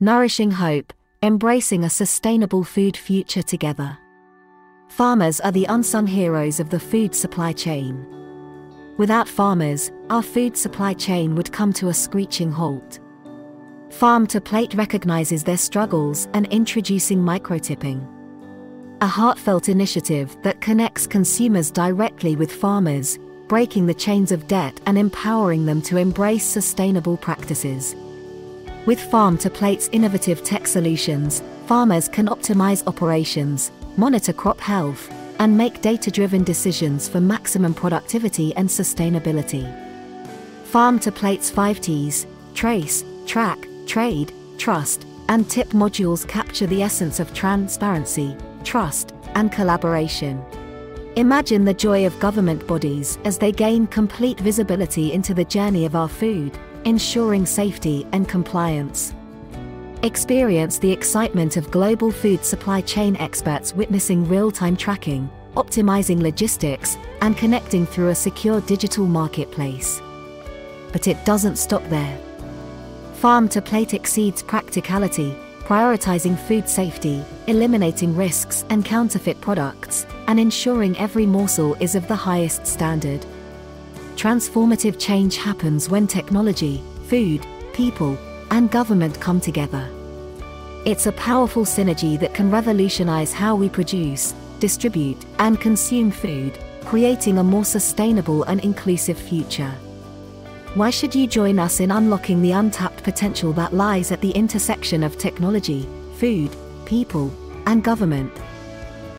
nourishing hope, embracing a sustainable food future together. Farmers are the unsung heroes of the food supply chain. Without farmers, our food supply chain would come to a screeching halt. Farm to Plate recognizes their struggles and introducing microtipping. A heartfelt initiative that connects consumers directly with farmers, breaking the chains of debt and empowering them to embrace sustainable practices. With Farm to Plate's innovative tech solutions, farmers can optimize operations, monitor crop health, and make data-driven decisions for maximum productivity and sustainability. Farm to Plate's 5 T's, trace, track, trade, trust, and tip modules capture the essence of transparency, trust, and collaboration. Imagine the joy of government bodies as they gain complete visibility into the journey of our food, ensuring safety and compliance. Experience the excitement of global food supply chain experts witnessing real-time tracking, optimizing logistics, and connecting through a secure digital marketplace. But it doesn't stop there. Farm to plate exceeds practicality, prioritizing food safety, eliminating risks and counterfeit products, and ensuring every morsel is of the highest standard. Transformative change happens when technology, food, people, and government come together. It's a powerful synergy that can revolutionize how we produce, distribute, and consume food, creating a more sustainable and inclusive future. Why should you join us in unlocking the untapped potential that lies at the intersection of technology, food, people, and government?